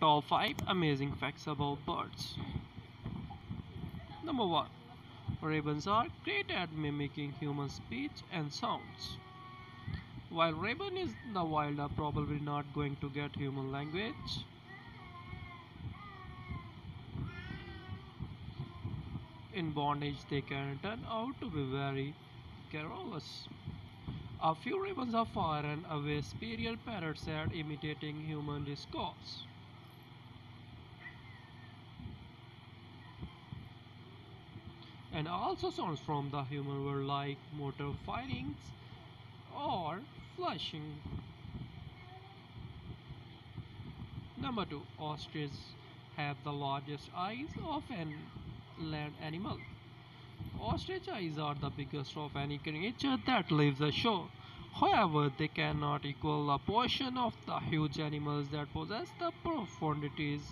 Top 5 Amazing Facts About Birds. Number 1. Ravens are great at mimicking human speech and sounds. While raven is the wild are probably not going to get human language, in bondage they can turn out to be very careless. A few ravens are far and away superior parrots at imitating human discourse. And also sounds from the human world like motor firings or flushing. Number 2. Ostriches have the largest eyes of an land animal. Ostrich eyes are the biggest of any creature that lives ashore. However, they cannot equal the portion of the huge animals that possess the profundities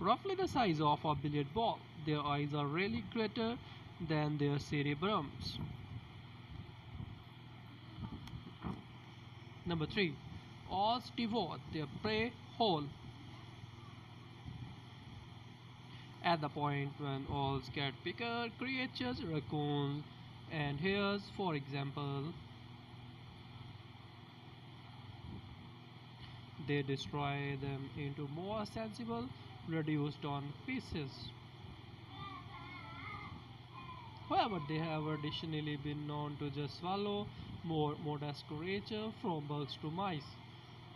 roughly the size of a billiard ball. Their eyes are really greater than their cerebrums. Number 3. Owls devour their prey whole. At the point when owls get bigger creatures, raccoons and hares for example, they destroy them into more sensible reduced on pieces. However, they have additionally been known to just swallow more modest creatures uh, from bugs to mice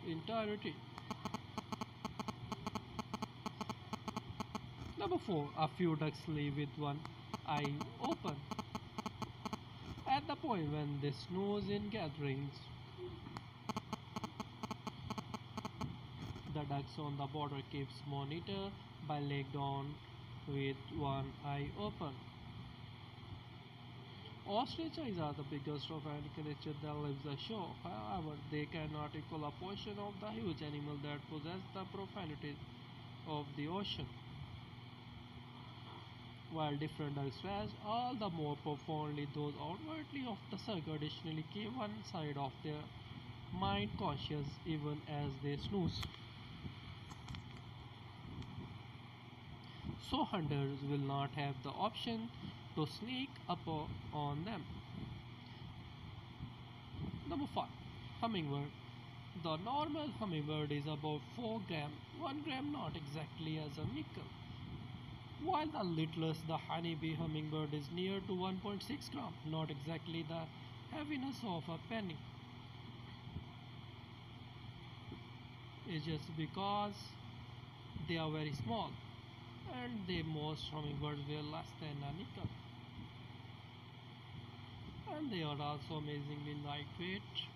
entirety. Number 4. A few ducks live with one eye open. At the point when they snooze in gatherings, the ducks on the border keeps monitor by leg down with one eye open. Ostrich eyes are the biggest of any creature that lives ashore. However, they cannot equal a portion of the huge animal that possess the profundity of the ocean. While different swaz all the more profoundly, those outwardly of the circle additionally keep one side of their mind conscious even as they snooze. so hunters will not have the option to sneak up on them. Number 5. Hummingbird. The normal hummingbird is about 4 gram, 1 gram not exactly as a nickel. While the littlest, the honeybee hummingbird is near to 1.6 gram, not exactly the heaviness of a penny. It's just because they are very small and the most hummingbirds weigh less than a nickel and they are also amazingly lightweight